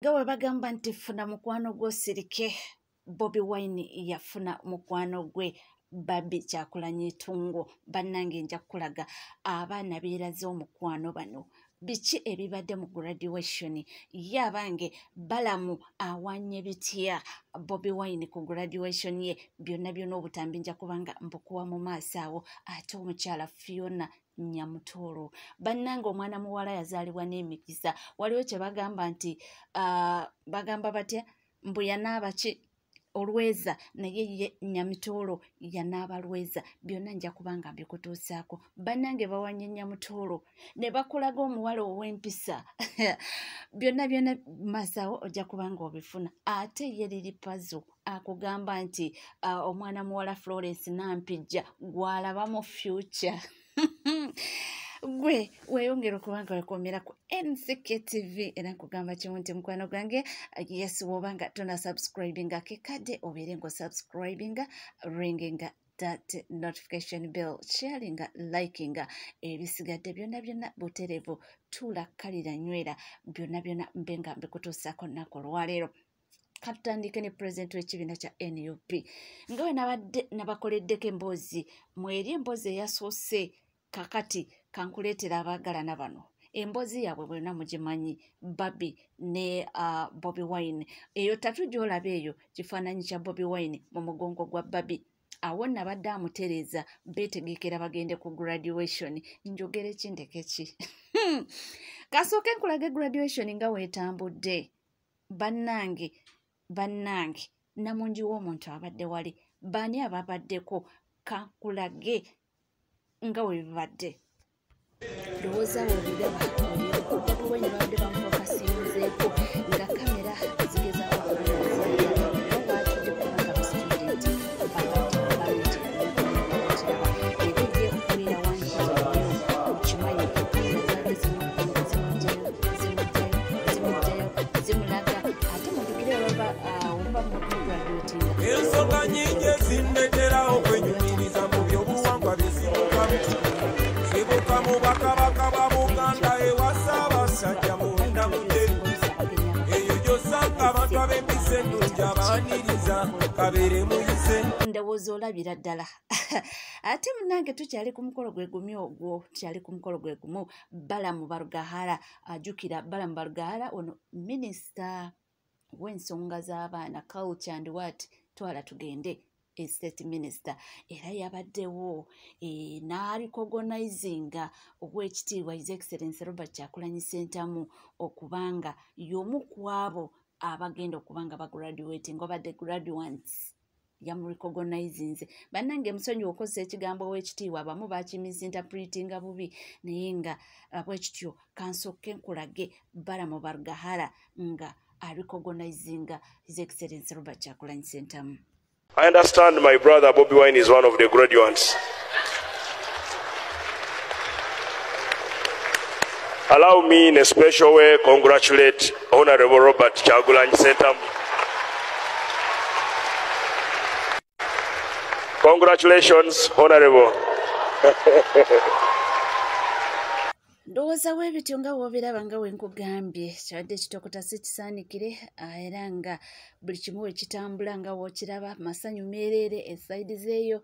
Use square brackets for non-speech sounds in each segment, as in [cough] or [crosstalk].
nga bwe bagamba nti funa mukwano gw'osirike bobi wine yafuna mukwano gwe babi kyakulanya etungo. Bannange nja kukulaga abaana beeraze omukwano bano. Biki ebibadde mu graduation? Ye abange balamu awanye bitya bobi wine ku graduation ye? Byonna byonna obutambi nja kubanga mbukuwa mu maaso awo ate omukyala fiona nyamutoolo bannanga omwana muwala yazaalibwa n'emikisa. Waliwo kye bagamba nti bagamba batya mbu yanaabaki olweza. Naye ye nyamitoolo yanaaba lweza. Byonna nja kubanga mbikutuusaako. Bannange bawanye nyamutoolo ne bakulaga omuwala ow'empisa. [laughs] Byonna byonna masaawo ojja kubanga obifuna. Ate ye liri pazo akugamba nti omwana muwala florence nampijja gwalaba mu future [laughs] gwe weeyongera okubanga wekomera ku nck tv era nkugamba kimu nti mukwano gwange yes woobanga tona subscribinga kekadde obeere ngaosubscribinga ringinga that notification bell sharinga likinga ebisigadde byonna byonna buterevu tulakkalira nywera byonna byonna mbe nga mbikutuusako nnaku olwaleero. Katutandike ne pulezidenti w'ekibiina kya nup nga we nabadde nabakoleddeko emboozi mweri emboozi eyasoose kakati kankuleetera abaagalana bano. Emboozi yaabwe bwena mugimanyi babi ne uh, bobi wine. Eyo tatu gyolaba eyo kifaananyi kya bobi wine mu mugongo gwa babi awo nabadde amutereeza beetegekera bagende ku graduation. Njogere kindeke ki? [laughs] Kasooke nkulaga graduation nga weetambudde. Bannange bannange namungi w'omuntu abadde wali. Baani ababaddeko kankulage nga we bibadde. Lowooza weobiraba obukubabuwe ne babadde bamufokasinzeeko nga kabeere muyise ndowooza olabira ddala. [laughs] Ate munange tukyali ku mukolo gwe gumi ogwo tukyali ku mukolo gwe gumu balamu barugahara ajjukira balamu barugahara ono minisita w'ensonga z'abaana culture and what twala tugende estate minister. Era yabaddewo e, n'arecognizinga obwekitiibwa his excellence robert kyakulanyi sentamu okubanga y'omu ku abo abagenda okubanga bagraduate nga obadde graduates yamurecognizinze bannange musonyi okozesa ekigambo owekitiibwa abamu bakimisinterpretinga bubi naye nga bwekityo kansoke nkulage balamu bargahara nga arecognizinga his excellence robert kyakulanyi sentamu I understand my brother Bobby Wine is one of the graduates. Allow me in a special way congratulate Honorable Robert Chagulanyi Sentam. Congratulations, Honorable. [laughs] ndowooza weebityo nga woobiraba nga wenkugambye kyabadde kitokota si kisaanikire era nga buli kimu wekitambula nga wookiraba masanyu meereere esaidi zeeyo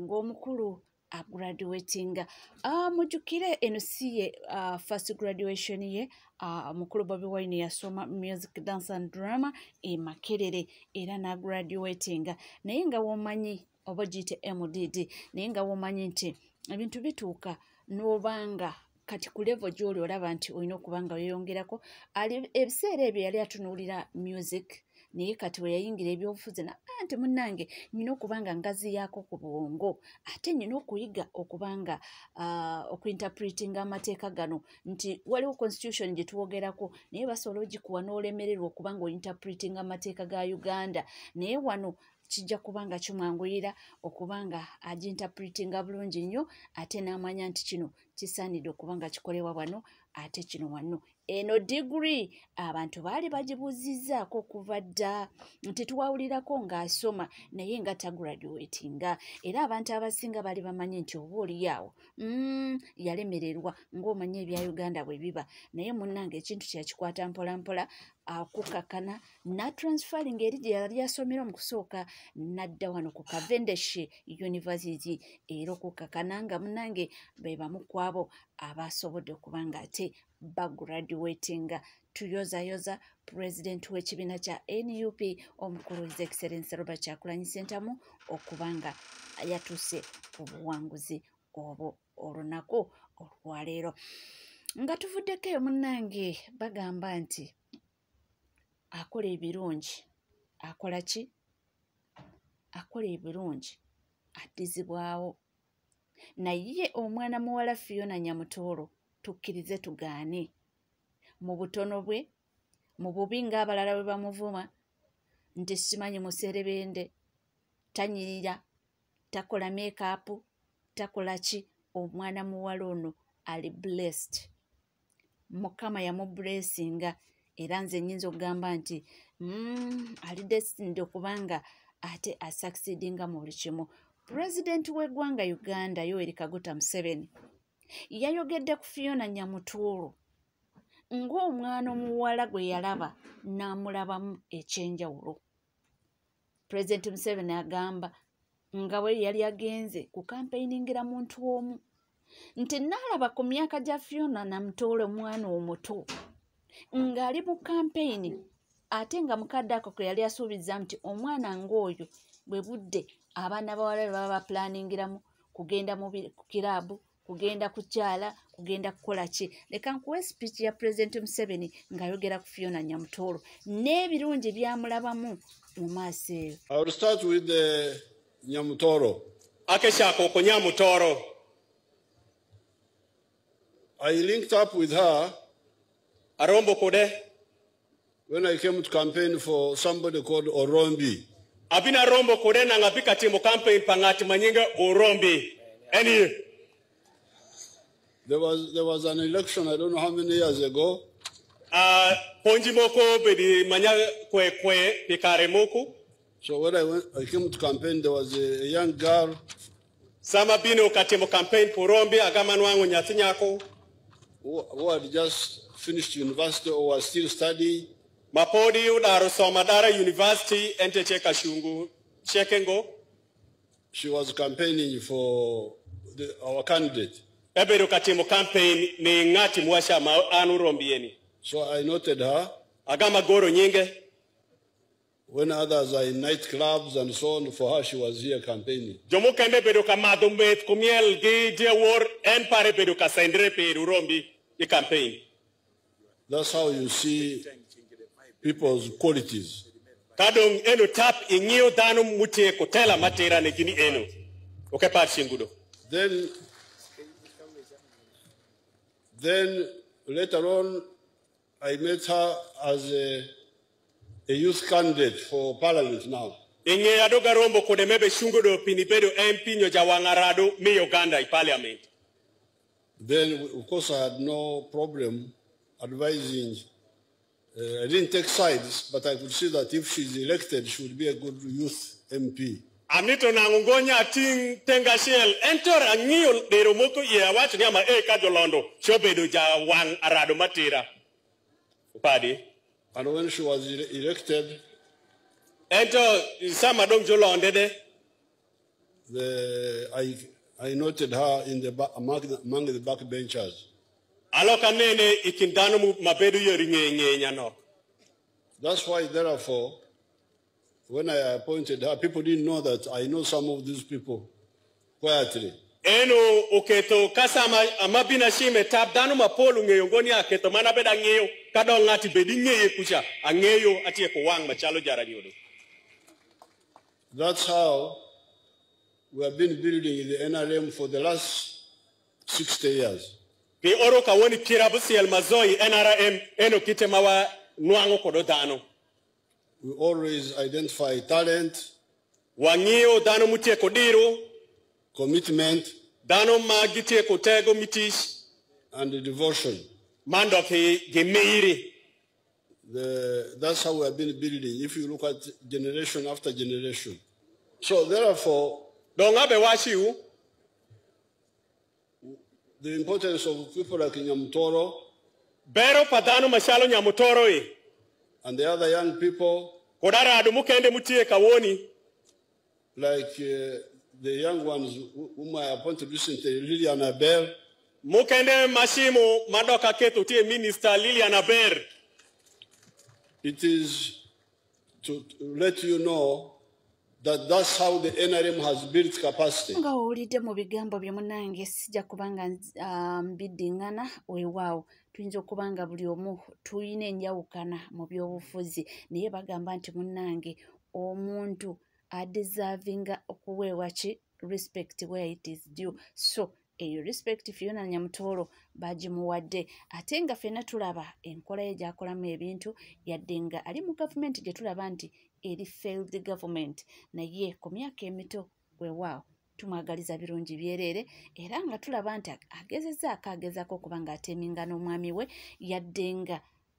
ng'omukulu agraduatinga uh, mujjukire eno si ye uh, first graduation ye uh, mukulu bobi wine yasoma music dance and drama e makerere era nagraduatinga naye nga womanyi oba giyite mdd naye nga womanyi nti ebintu bituuka n'obanga kati ku levo gy'oli olaba nti olina okuba nga weyongerako ebiseera ebyo yali atunuulira music naye kati weyayingira ebyobufuzi na nti munnange nina okuba nga ngaziyaako ku bwongo ate nina okuyiga okubanga uh, okuinterpretinga amateeka gano nti waliwo constitution gye tuwogerako naye basobola ogikuwa n'olemererwa okuba nga ointerpretinga amateeka ga uganda naye wano kijja kuba nga kimwanguyira okuba nga aginterpretinga bulungi nnyo ate n'amanya nti kino kisaanidde okuba nga kikolebwa wano ate kino wano eno diguri abantu baali bagibuuzizzaako okuva dda tetuwawulirako ng'asoma naye nga tagraduatinga era abantu abasinga baali bamanyi nti oba oliyaawo mm, yalemererwa ng'omanya ebya uganda bwe biba. Naye munnanga ekintu kyakikwata mpolampola akukakana natransfaringa eri gye yali asomera mu kusooka nadda wano ku cavendish university era okukakana nga munange be bamu ku abo abasobodde okuba nga ate bagraduatinga. Tuyozayoza pulezidenti w'ekibiina kya nup omukulu his excellence robert kyakulanyi sentamu okuba nga yatuuse ku buwanguzi obwo olunaku olwaleero nga tuvuddeko eyo munnange bagamba nti akola ebirungi. Akola ki? Akola ebirungi addizibwawo. Naye omwana muwala fiona nyamutoolo tukkirize tugaane. Mu butono bwe mu bubi ng'abalala bwe bamuvuma nti simanyi muserebende tanyirira takola meekaapu takola ki? Omwana muwala ono ali blessed. Mukama yamubulesinga era nze nnyinza okugamba nti mm, ali destined okubanga ate asaksidinga mu buli kimu. Pulezidenti w'eggwanga uganda yoeri kaguta museveni yayogedde ku fiona nyamutuulu ng'omwana omuwala gwe yalaba n'amulabamu ekyenjawulo. Pulezidenti museveni agamba nga bwe yali agenze ku kampeyiningira muntu omu nti naalaba ku myaka gya fiona namutoole omwana omuto ng'ali mu kampeyini ate nga mukadde ako kwe yali asuubiza nti omwana ng'oyo bwe budde abaana bawala bwe baba baplaningiramu kugenda ku kiraabu kugenda ku kyala kugenda kukola ki. Leka nkuwa esipiiki ya pulezidenti museveni ng'ayogera ku fiona nyamutoolo n'ebirungi byamulabamu mu maaso eyo. I will start with the Nyamutoro. akechako ko nyamutoro I linked up with her arombo kode. When I came to campaign for somebody called Orombi. abina Arombo kode na ngapika timo campaign pangati manyinga orombi. Any There was, there was an election, I don't know how many years ago, Ah, ponji moko bedi manya kwe kwe pikare moku so when I, went, I came to campaign, there was a, a young girl. Sama bino katimo campaign porombi agamanwangu nyatinyako. who, who had just finished university or was still studying. mapodi udaro soma dara university ente cheka shungu chekengo She was campaigning for the, our candidate. ebedo katimo campaign ni ngati mwasha ma anu rombieni. So I noted her. agama goro nyinge When others are in nightclubs and so on, for her, she was here campaigning. jomo kende bedo kamadumbe kumiel gi diewor en pare bedo kasendre peru rombi i campaign That's how you see people's qualities. kadong eno tap ing'iyo dhano mutieko tela matera ne gini eno ok par chingudo Then, then later on, I met her as a, a youth candidate for parliament now. ing'eyo adoga rombo kode mebe shungudo pini bedo en pinyo jawang'arado mi uganda i parliament Then, of course, I had no problem advising. Uh, I didn't take sides, but I could see that if she's elected, she would be a good youth MP. amnito nang'o ngonya ting tenga achiel en to ang'iyo dero moko iye awacho ni ama e ka jolondo chobedo jawang' arado matera padi And when she was elected, en to sama dong jolonde de the, I, I noted her in the among, the, among the backbenchers. Aloka nene ikindano mabedu dhano nye mabedo yori ng'eng'enya no That's why, therefore, when I appointed her, people didn't know that I know some of these people quietly. eno oketo kasa amabina shime tab dhano mapol ong'eyo ngo ni aketo mana bed ang'eyo kadong ng'ati bedi ing'eye kucha ang'eyo atieko wang' machalo jaranyudo That's how we have been building the NRM for the last 60 years. pi oro siel mazoi NRM eno kite mawa nuango kodo dano. We always identify talent. Wangio dano mutie. Commitment. Dano magitie kotego mitish. And the devotion. Gemeiri. The, that's how we have been building. If you look at generation after generation. So therefore. Donga watch you. The importance of people like Nyamtoro bero padano mashalo nyamutoro e And the other young people, kodaraadu mukende mutie kawoni. like uh, the young ones whom I appointed recently, Lilian Abel, mukende mashimo madoka ketu tie minister lilian Abel. it is to, to let you know that that's how the NRM has built capacity. nga owulidde mu bigambo bye munange sijja kubanga mbiddiŋŋana weewaawo tuyinza okuba nga buli omu tulina enjawukana mu byobufuzi. Naye bagamba nti munnange omuntu adeservinga okuweebwa ki? Respect where it is due. So eyo respect fiona nyamutoolo bagimuwadde. Ate nga ffenna tulaba enkola ye gy'akolamu ebintu yadde nga ali mu gavumenti gye tulaba nti eri failed government. Naye ku myaka emito weewaawo tumwagaliza birungi byereere era nga tulaba nti agezezaako agezaako okuba ng'ateminga n'omwami we yadde nga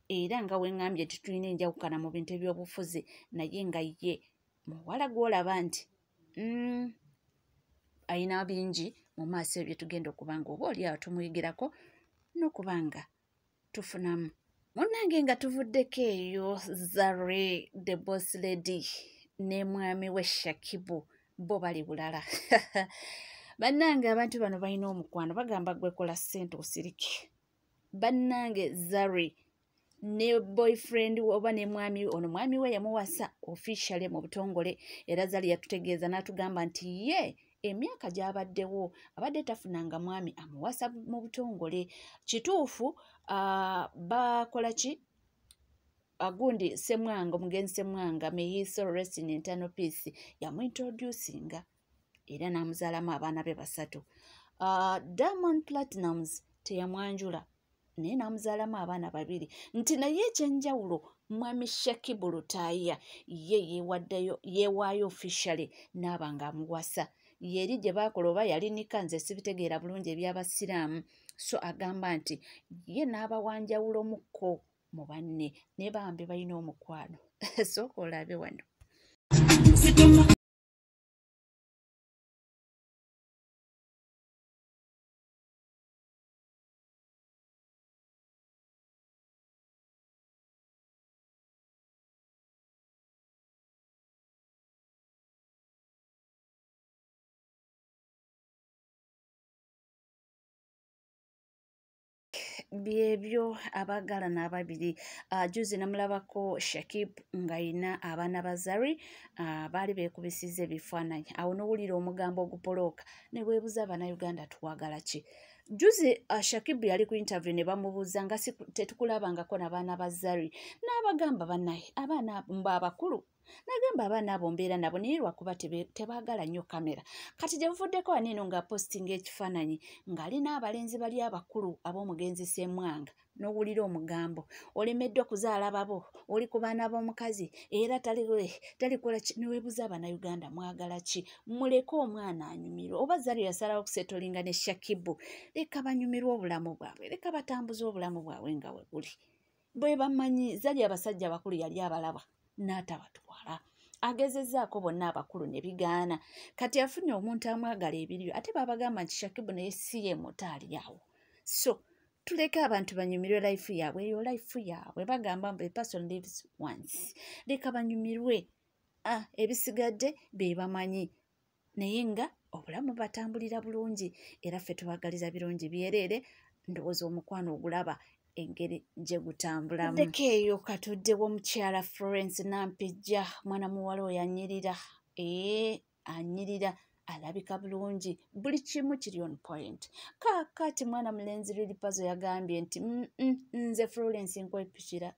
era nga weŋŋambye titulina enjawukana mu bintu ebyobufuzi. Naye nga ye muwala gw'olaba nti mm, ayina bingi mu maaso ebyo tugenda okuba nga oba oli awo tumuyigirako n'okuba nga tufunamu munnange nga tuvuddeko eyo zare the boss lady ne mwami we shakibu bo bali bulala. [laughs] Bannange abantu bano balina omukwano bagamba gwekola ssente osirike. Bannange zari ne boyfriend oba ne mwami ono mwami we yamuwasa officially mu butongole era zali yatutegeeza n'atugamba nti ye emyaka gy'abaddewo abadde tafunanga mwami amuwasa mu butongole. Kituufu bakola ki? Agundi semwanga omugenzi semwanga meyiso restin internal peace yamuintroducinga era n'amuzaalamu abaana be basatu. Diamond platinums teyamwanjula naye n'amuzaalamu abaana babiri. Nti naye ekyenjawulo mwami shakibu lutaaya ye yeewaddeyo yeewaayo officially n'aba nga amuwasa yeri gye baakola oba yali nika nze sibitegeera bulungi ebyabasiraamu. So agamba nti ye n'abawanjawulomukko mu banne naye bambi balina omukwano. [laughs] Sooka olabe wano byebyo abaagalana ababiri uh, juzi namulabako shakib ng'ayina abaana ba zari uh, baali beekubisiza ebifaananyi. Awo n'owulira omugambo ogupolooka ne bwebuza abannayuganda tuwagala ki? Juzi uh, shakibu yali ku interview ne bamubuuza nga tetukulabangako n'abaana ba zari n'abagamba bannaye abaana mba abakulu nagamba abaana abo mbeera nabo naye lwakuba tebaagala nnyo kamera. Kati gye buvuddeko waniino ng'apositinga ekifaananyi ng'ali n'abalenzi bali abakulu ab'omugenzi semwanga n'owulira omugambo. Olemeddwa kuzaala babo oli ku baana b'omukazi era tali- talikola ki neweebuza abannayuganda mwagala ki? Muleke omwana anyumirwa oba zali yasalawo okusetolinga ne shakibu leka banyumirwe obulamu bwabwe leka batambuze obulamu bwabwe nga we buli. Bwe bamanyi zali abasajja abakulu yali abalaba n'atabatwala agezezaako bonna abakulu ne bigaana. Kati afunye omuntu amwagala ebiryo ate baabagamba nti shakibu naye si ye muto ali awo. So tuleke abantu banyumirwe life yaabwe eyo life yaabwe. Bagamba mbu person lives once. Leka banyumirwe. Ah, ebisigadde be bamanyi naye nga obulamu batambulira bulungi. Era ffe tubagaliza birungi byereere ndowooza omukwano ogulaba engeri gye gutambulamu. Deko eyo katuddewo omukyala florence nampijja mwana muwala oyo anyirira. Ee anyirira alabika bulungi. Buli kimu kiri on point. Kaakati mwana mulenzi liripazo yagambye nti "Mm, mm, nze florence nkwepikira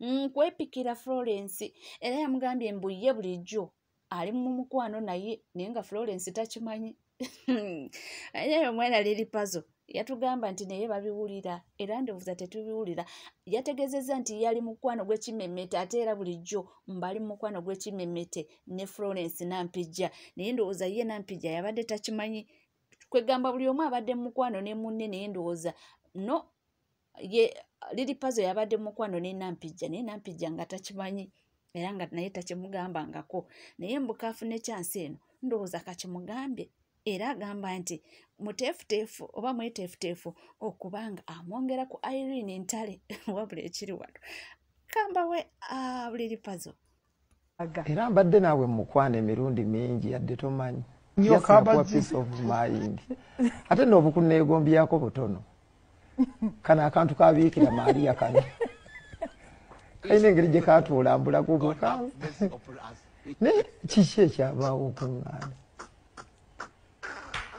nkwepikira florence. Era yamugambye mbu ye bulijjo ali mu mukwano naye naye nga florence takimanyi. [laughs] Naye omwana liripazo yatugamba nti naye babiwulira era ndowooza tetubiwulira. Yategezeza nti yali mukwano gw'ekimemete ate era bulijjo mbali mukwano gw'ekimemete ne florence nampijja. Naye ndowooza ye nampijja yabadde takimanyi kwegamba buli omu abadde mu mukwano ne munne naye ndowooza no ye liripazo yabadde mu mukwano ne nampijja naye nampijja nga takimanyi era nga naye takimugambangako. Naye mbukaafu ne kyansi eno ndowooza kakimugambye era agamba nti muteefuteefu oba mweteefuteefu okubanga amwongera ku irene ntale [laughs] wabula ekiri wano. Kambawe buliripazo era mbadde naawe mukwana emirundi mingi yadde tomanyi. Nnyo Just nakuwa kabaji. peace of mind. Ate noobukuneegombyako butono. Kano akantu kabiikira maaliya kano kalina engeri gye katuulambula kuko naye kiki ekyabaawo okuŋŋaana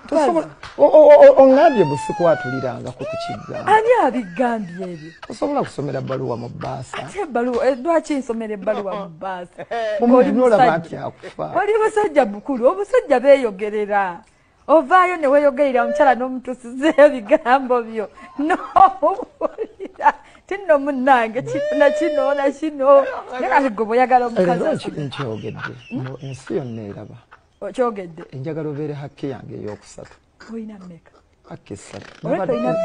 Tosobola- o- o- o- oŋŋambye busikwatulirangako ku kigambo ani abigambye ebyo? Tosobola kusomera bbaluwa mu bbaasa? Ate ebbaluwa eh, lwaki nsomera ebbaluwa mu bbaasa? [laughs] Omuntu Oli nolaba musajja. nti akufa. Oli musajja mukulu obusajja beeyogerera. Ovaayo ne weeyogerera omukyala n'omutusiza [laughs] ebigambo byo. N'omubulira tinno munnange ki- nakino nakino naye kati gwe bweyagala omukazi nkyogedde? Ensi yonna eraba okyogedde enjagala obeere hakke yange eyokusatu. Olina mmeka? Hakke esatu nabadde meka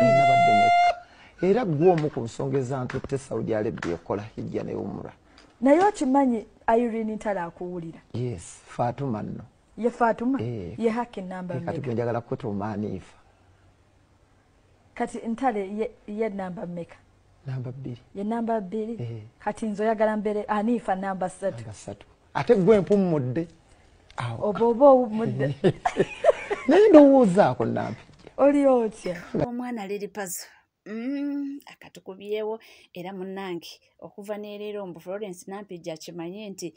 era gwe omu ku nsonga ezantutte saudi arabia ekola hijja ne umura naye okimanyi irene ntale akuwulira? Yes fatuma nno. Ye fatuma? Eh. ye haki namba Eh, kati gwe njagala kutuuma aniifa. Kati ntale ye- namba mmeka? Namba bbiri. Ye namba bbiri? Eh. kati nze oyagala mbere aniifa namba ssatu. Ate gwe mpummudde oba oba owummudde [laughs] naye ndowoozaako nampijja oli otya? Omwana liripazo Mm, akatukubyewo era munnange okuva nereero mbu florence nampijja akimanye nti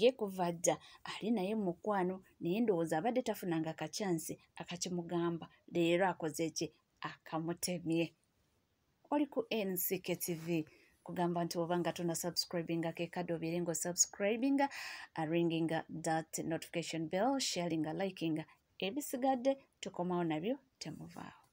ye kuva dda ali naye mu mukwano naye ndowooza abadde tafunanga kacyansi akakimugamba leero akoze ki? Akamutemye. Oli ku nck tv kugamba nti oba nga tona subscribinga kekadde obeere ngaosubscribinga aringinga that notification bell sharinga likinga ebisigadde tukomawo nabyo temuvaawo